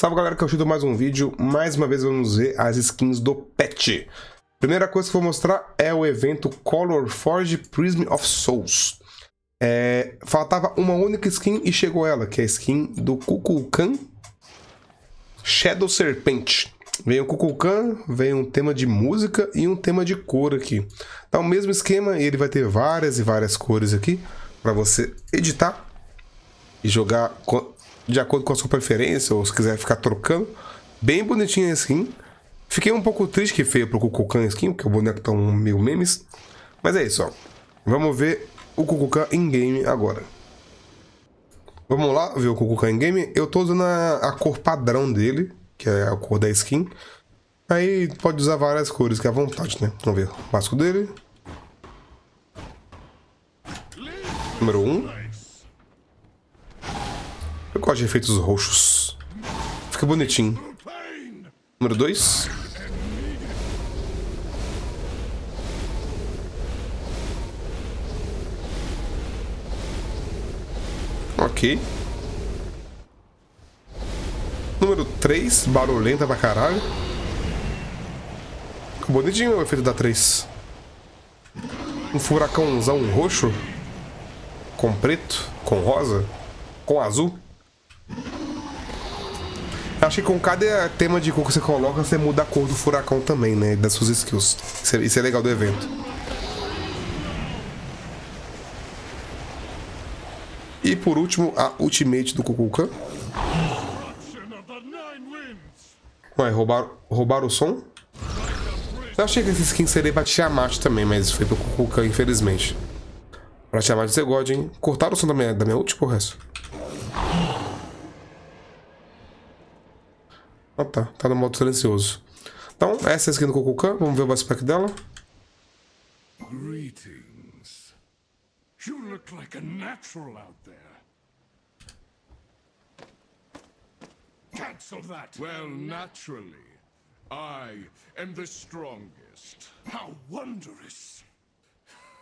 Salve galera que eu chuto mais um vídeo, mais uma vez vamos ver as skins do Pet. Primeira coisa que eu vou mostrar é o evento Color Forge Prism of Souls. É, faltava uma única skin e chegou ela, que é a skin do Kukulkan Shadow Serpent. Vem o Kukulkan, vem um tema de música e um tema de cor aqui. Tá o mesmo esquema e ele vai ter várias e várias cores aqui para você editar e jogar de acordo com a sua preferência, ou se quiser ficar trocando. Bem bonitinha a skin. Fiquei um pouco triste que feio pro Kukulkan skin, porque o boneco tá um meio memes. Mas é isso, ó. Vamos ver o Kukulkan em game agora. Vamos lá ver o Kukulkan em game. Eu tô usando a, a, cor padrão dele, que é a cor da skin. Aí pode usar várias cores que é à vontade, né? Vamos ver o básico dele. Número 1. Um. Eu gosto de efeitos roxos. Fica bonitinho. Número 2. Ok. Número 3, barulhenta pra caralho. Ficou bonitinho o efeito da 3. Um furacãozão roxo. Com preto, com rosa, com azul. Acho que com cada tema de cor que você coloca, você muda a cor do furacão também, né? Das suas skills. Isso é, isso é legal do evento. E por último, a ultimate do Kukulkan. Ué, roubaram, roubaram o som? Eu achei que esse skin seria pra Tiamat também, mas foi pro Kukulkan, infelizmente. Pra Tiamat você gosta, hein? Cortaram o som da minha, da minha ult, porra, essa? Ah tá, tá no modo silencioso. Então, essa é a skin do Kukulkan, vamos ver o aspecto dela. Greetings. You look like a natural out there. Cancel that. Well, naturally. I am the strongest. How wondrous.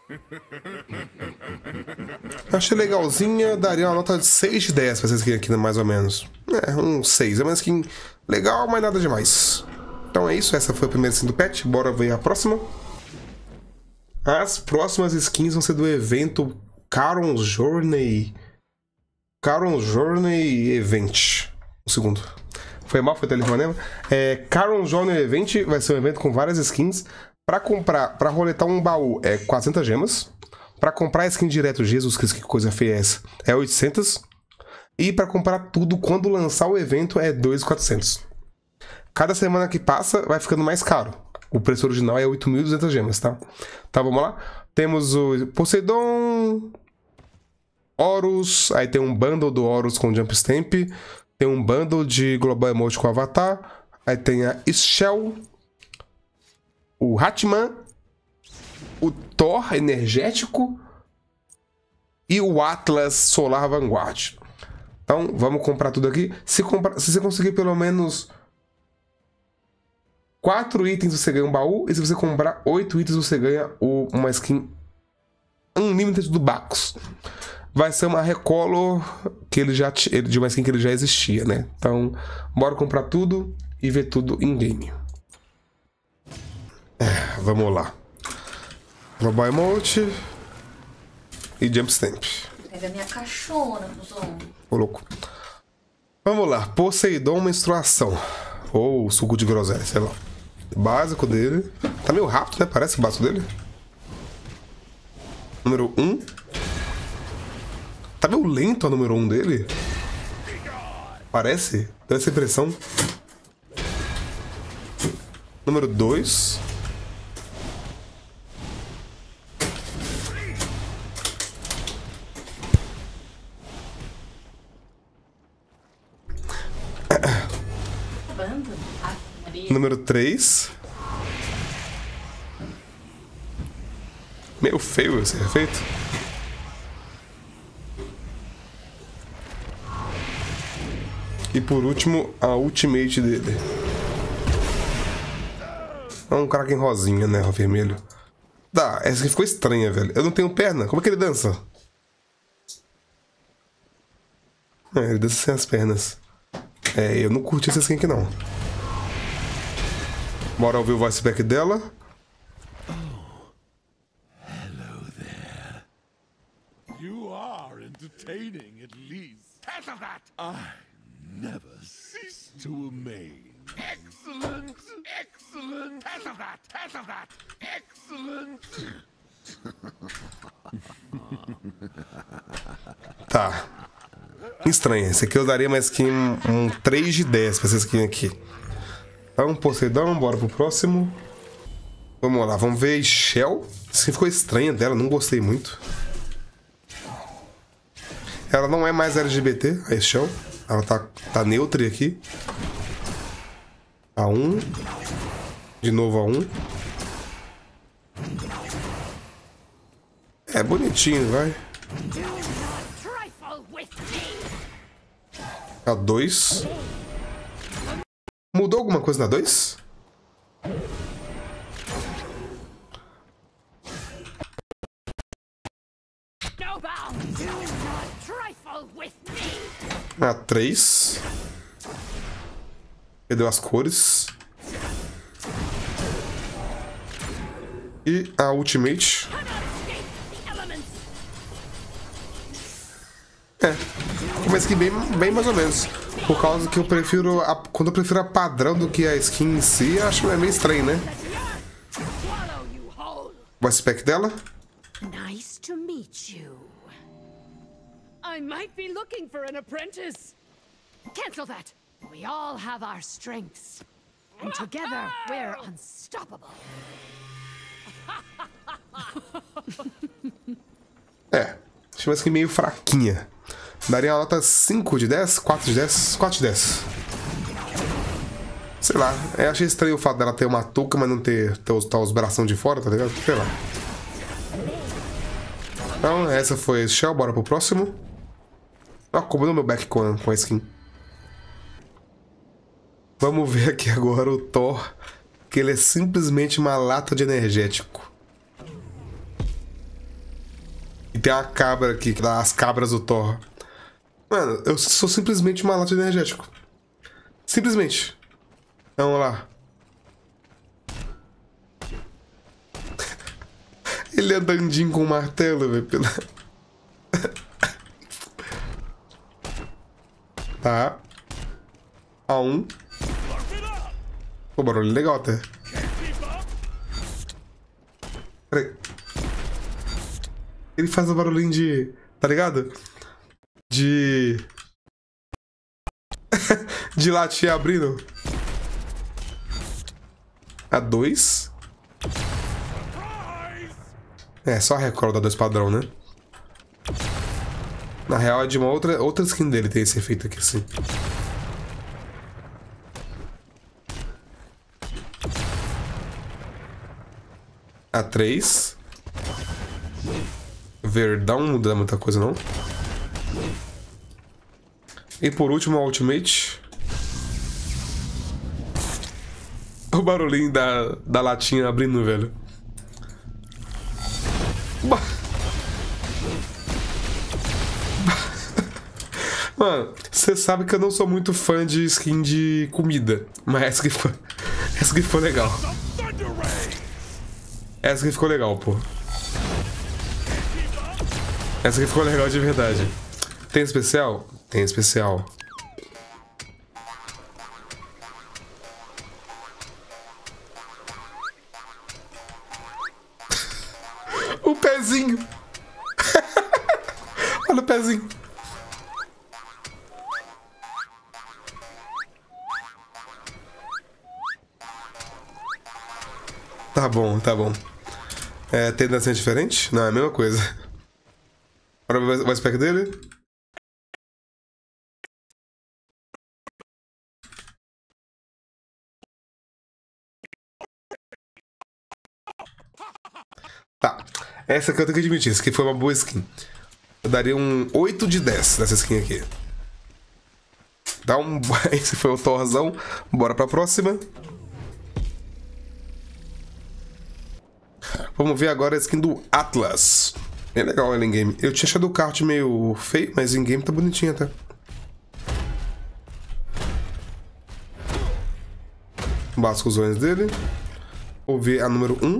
Achei legalzinha, daria uma nota de 6 de 10 pra essa skin aqui, mais ou menos. É, um 6. É uma skin legal, mas nada demais. Então é isso, essa foi a primeira skin do patch. Bora ver a próxima. As próximas skins vão ser do evento Caron's Journey. Caron's Journey Event. Um segundo. Foi mal, foi telefone É, Caron's Journey Event vai ser um evento com várias skins. Para comprar, para roletar um baú é 400 gemas. Para comprar skin direto, Jesus Cristo, que coisa feia é essa, é 800. E para comprar tudo quando lançar o evento é 2.400. Cada semana que passa vai ficando mais caro. O preço original é 8.200 gemas, tá? Tá, vamos lá? Temos o Poseidon, Horus, aí tem um bundle do Horus com Jump Stamp, tem um bundle de Global Emote com Avatar, aí tem a Shell, o Hatman, o Thor energético e o Atlas Solar Vanguard. Então, vamos comprar tudo aqui. Se, comprar, se você conseguir pelo menos quatro itens, você ganha um baú. E se você comprar oito itens, você ganha o, uma skin Unlimited do Bacos. Vai ser uma recolor que ele já, de uma skin que ele já existia, né? Então, bora comprar tudo e ver tudo em game. É, vamos lá. Global Emote e Jump Stamp. Pega minha cachorra, cuzão. Ô, louco. Vamos lá. Poseidon Menstruação. Ou suco de groselha, sei lá. Básico dele. Tá meio rápido, né? Parece o básico dele. Número 1. Um. Tá meio lento a número 1 um dele. Parece. Dá essa impressão. Número 2. Número 3. Meio feio esse efeito. E por último, a ultimate dele. É um Kraken rosinha, né? Vermelho. Tá, essa aqui ficou estranha, velho. Eu não tenho perna. Como é que ele dança? É, ele dança sem as pernas. É, eu não curti essa skin aqui não. Bora ouvir o voice back dela. You are entertaining, at least. Cancel that! I never cease to amaze. Excellent! Excellent! Cancel that! Cancel that! Excellent! Tá. Estranha. Esse aqui eu daria uma skin um 3 de 10 pra essa skin aqui. Tá um Poseidon, bora pro próximo. Vamos lá, vamos ver Shell. Essa ficou estranha dela, não gostei muito. Ela não é mais LGBT, a Shell. Ela tá, tá neutra aqui. A 1. De novo a 1. É bonitinho, vai. A 2. Mudou alguma coisa na 2? A 3. Perdeu as cores. E a Ultimate. É. Mas que bem, bem mais ou menos. Por causa que eu prefiro. A, quando eu prefiro a padrão do que a skin em si, acho meio estranho, né? O spec dela? Nice to meet you. I might be looking for an apprentice. Cancel that. We all have our strengths. And together, we're unstoppable. É. Acho uma skin meio fraquinha. Daria uma nota 5 de 10? 4 de 10? 4 de 10. Sei lá. Eu achei estranho o fato dela ter uma touca, mas não ter, ter os, tá os bração de fora, tá ligado? Sei lá. Então, essa foi a Shell. Bora pro próximo. Ah, combinou meu back com com a skin. Vamos ver aqui agora o Thor. Que ele é simplesmente uma lata de energético. E tem uma cabra aqui, que dá as cabras do Thor. Mano, eu sou simplesmente uma lata de energético. Simplesmente. Vamos lá. Ele andandinho com o martelo, velho. Pela... tá. A um. Pô, barulho legal até. Peraí. Ele faz o barulhinho de. Tá ligado? De. de latinha abrindo. A 2. É, só a Record da 2 padrão, né? Na real é de uma outra, outra skin dele tem esse efeito aqui, assim. A 3. Verdão não muda muita coisa, não. E por último, a Ultimate. O barulhinho da, da latinha abrindo, velho. Mano, você sabe que eu não sou muito fã de skin de comida. Mas essa que foi. Essa que foi legal. Essa que ficou legal, pô. Essa aqui ficou legal de verdade. Tem especial? Tem especial. o pezinho. Olha o pezinho. Tá bom, tá bom. É, tem dancinha diferente? Não, é a mesma coisa. Ver o spec dele. Essa aqui eu tenho que admitir. Essa aqui foi uma boa skin. Eu daria um 8 de 10 nessa skin aqui. Dá um... Esse foi o Thorzão. Bora pra próxima. Vamos ver agora a skin do Atlas. É legal ela em game. Eu tinha achado o kart meio feio, mas em game tá bonitinho até. Bascosões dele. Vou ver a número 1.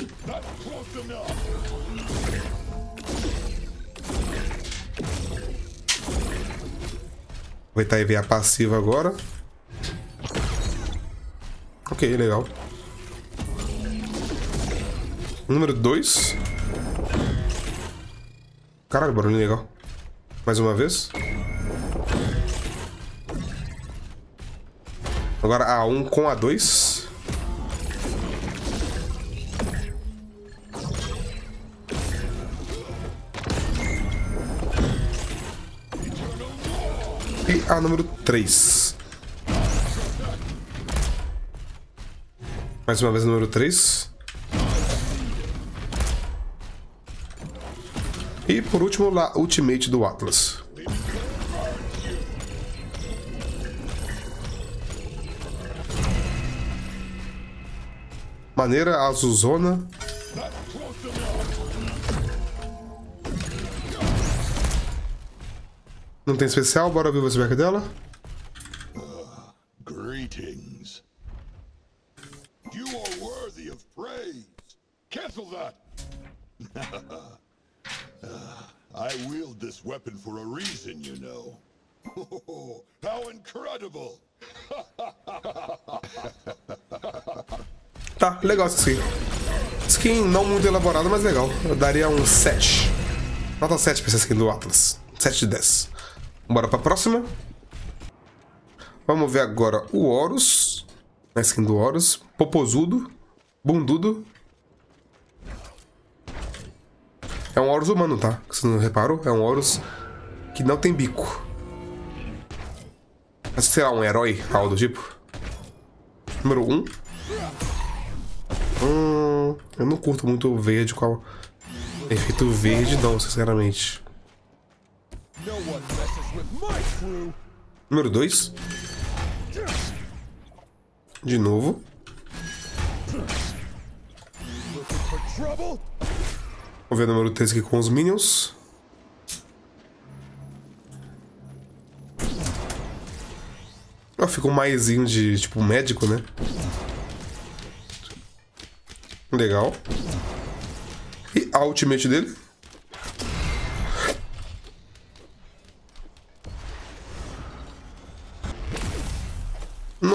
Aproveitar e ver a passiva agora. Ok, legal. Número 2. Caralho, barulho legal. Mais uma vez. Agora A1 com A2. A número 3. Mais uma vez, número 3. E por último, lá, Ultimate do Atlas. Maneira azulzona. Não tem especial, bora ver o feedback dela. Greetings. You are worthy of praise. Cancel that. I wield this weapon for a reason, you know. How incredible! Tá, legal essa skin. Skin não muito elaborada, mas legal. Eu daria um 7. Nota 7 pra essa skin do Atlas. 7 de 10. Bora pra próxima. Vamos ver agora o Horus. A skin do Horus. Popozudo. Bundudo. É um Horus humano, tá? Você não reparou? É um Horus que não tem bico. Mas será um herói, algo do tipo. Número 1. Um. Hum, eu não curto muito o verde com efeito verde, não, sinceramente. Número 2. De novo. Vou ver o número 3 aqui com os Minions. Fica um maisinho de, tipo, médico, né? Legal. E a ultimate dele.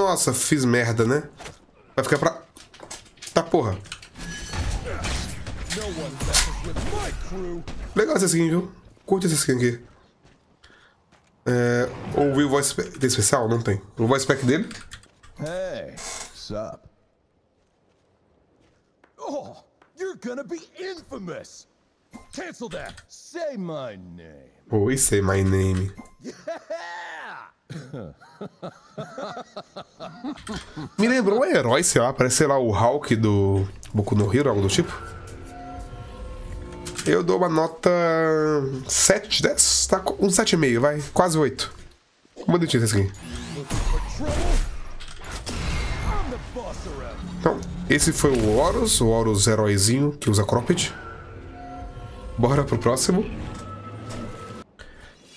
Nossa, fiz merda, né? Vai ficar pra... Tá, porra. Legal essa skin, viu? Curte essa skin aqui. É... Ou o voice... Tem especial? Não tem. O voice pack dele. Hey, sup? Oh, you're gonna be infamous! Cancel that! Say my name! Oi, say my name. Yeah! Me lembrou um herói, sei lá, parece, sei lá, o Hulk do Boku no Hero, algo do tipo. Eu dou uma nota 7 de 10, tá um 7,5, vai, quase 8. Bonitinho esse aqui. Então, esse foi o Horus, o Horus heróizinho que usa cropped. Bora pro próximo.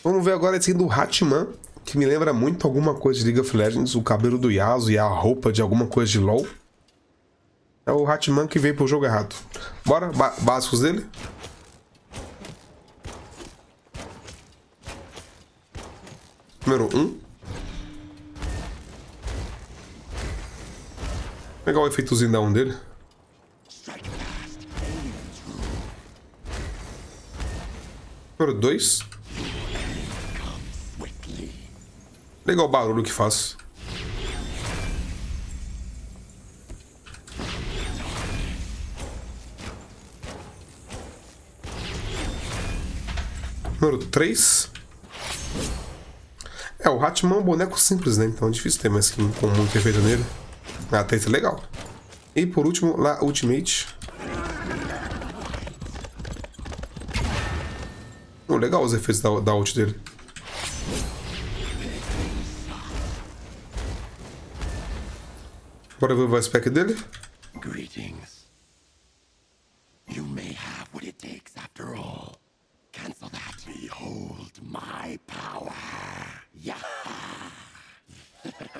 Vamos ver agora esse do Hatman, que me lembra muito alguma coisa de League of Legends, o cabelo do Yasuo e a roupa de alguma coisa de LoL. É o Hatman que veio pro jogo errado. Bora, básicos dele. Número 1. Um. Pegar o efeitozinho da 1 dele. Número 2. Legal o barulho que faz. Número 3. É, o Hatman é um boneco simples, né? Então é difícil ter mais skin com muito efeito nele. Ah, tá, isso é legal. E por último, lá, Ultimate. Oh, legal os efeitos da, da ult dele. Bora ver o voice pack dele. Greetings. You may have what it takes after all. Cancel that. Behold my power. Yeah.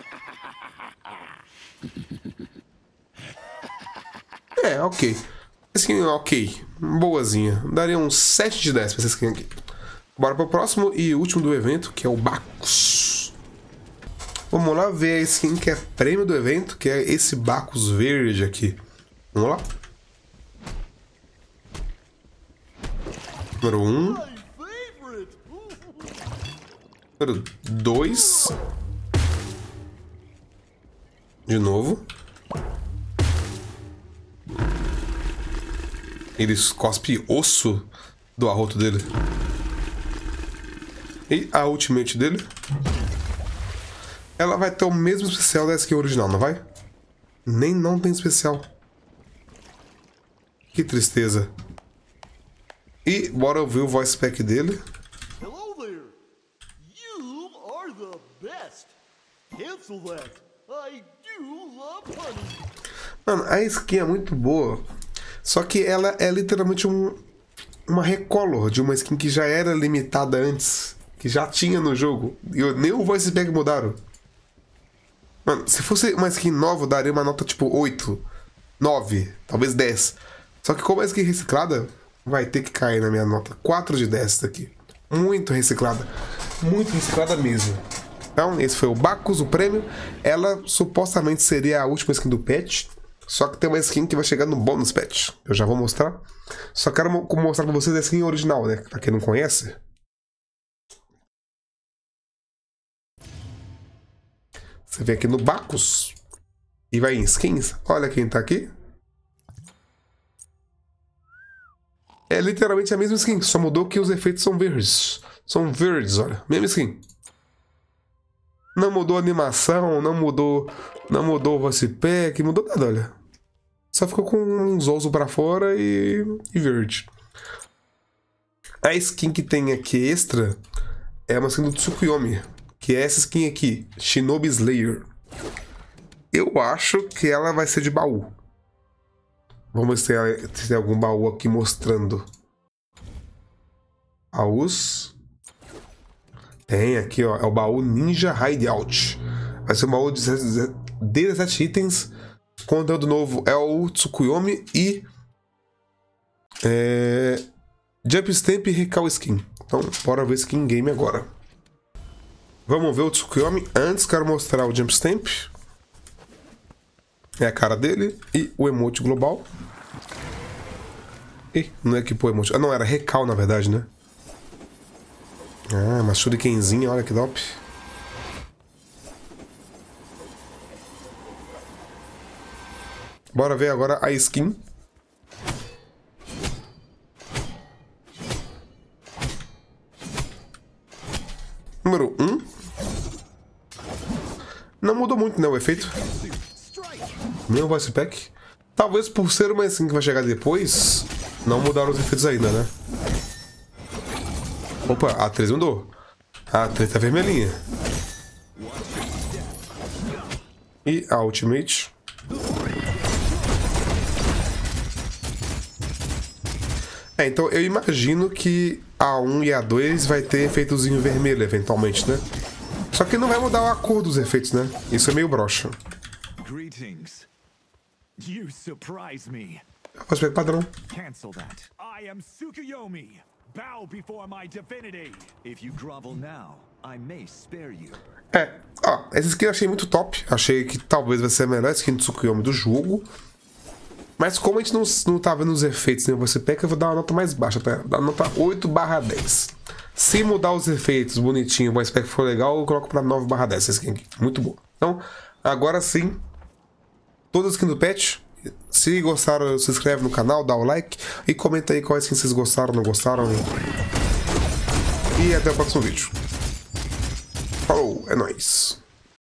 É, ok. Skin ok. Boazinha. Daria um 7 de 10 pra essa skin aqui. Bora pro próximo e último do evento, que é o Bacchus. Vamos lá ver a skin que é prêmio do evento, que é esse Bacchus verde aqui. Vamos lá. Número 1. Um. Número 2. De novo. Ele cospe osso do arroto dele. E a ultimate dele. Ela vai ter o mesmo especial da skin original, não vai? Nem não tem especial. Que tristeza. E bora ouvir o voice pack dele. Hello there. You are the best. Cancel that. I do love honey. Mano, a skin é muito boa. Só que ela é literalmente um, uma recolor de uma skin que já era limitada antes. Que já tinha no jogo. E nem o voice pack mudaram. Mano, se fosse uma skin nova, daria uma nota tipo 8, 9, talvez 10. Só que como é skin reciclada, vai ter que cair na minha nota. 4 de 10 daqui. Muito reciclada. Muito reciclada mesmo. Então, esse foi o Bacchus, o prêmio. Ela supostamente seria a última skin do patch. Só que tem uma skin que vai chegar no bônus patch. Eu já vou mostrar. Só quero mostrar pra vocês a skin original, né? Pra quem não conhece. Você vem aqui no Bacchus. E vai em skins. Olha quem tá aqui. É literalmente a mesma skin, só mudou que os efeitos são verdes. São verdes, olha. Mesma skin. Não mudou a animação, não mudou, não mudou o voice pack, mudou nada, olha. Só ficou com uns ousos para fora e, e verde. A skin que tem aqui extra é uma skin do Tsukuyomi, que é essa skin aqui, Shinobi Slayer. Eu acho que ela vai ser de baú. Vamos ver se tem, algum baú aqui mostrando. Baús. Tem aqui, ó. É o baú Ninja Hideout. Vai ser um baú de 17 itens. Conteúdo novo é o Tsukuyomi e. É, Jump Stamp e Recall Skin. Então, bora ver Skin Game agora. Vamos ver o Tsukuyomi. Antes, quero mostrar o Jump Stamp. É a cara dele. E o emote global. Ih, não é que pô emote. Ah, não, era recal na verdade, né? Ah, uma shurikenzinha, olha que top. Bora ver agora a skin. Número 1. Um. Não mudou muito, né, o efeito. Meu voice pack. Talvez por ser uma skin que vai chegar depois, não mudaram os efeitos ainda, né? Opa, a 3 mudou. A 3 tá vermelhinha. E a Ultimate. É, então eu imagino que a 1 e a 2 vai ter efeitozinho vermelho eventualmente, né? Só que não vai mudar a cor dos efeitos, né? Isso é meio broxa. Greetings. You surprise me. Aspecto padrão. Cancel that. I am Tsukuyomi. Bow before my divinity. If you grovel now, I may spare you. É, ó, essa skin eu achei muito top. Achei que talvez vai ser a melhor skin do Tsukuyomi do jogo. Mas como a gente não, não tá vendo os efeitos nem você pega, eu vou dar uma nota mais baixa ela. Dar nota 8 barra 10. Se mudar os efeitos bonitinho, o pack for legal, eu coloco pra 9 barra 10 essa skin aqui. Muito boa. Então, agora sim, todas as skins do patch. Se gostaram, se inscreve no canal, dá o like e comenta aí quais skins vocês gostaram, não gostaram. E até o próximo vídeo. Falou, é nóis.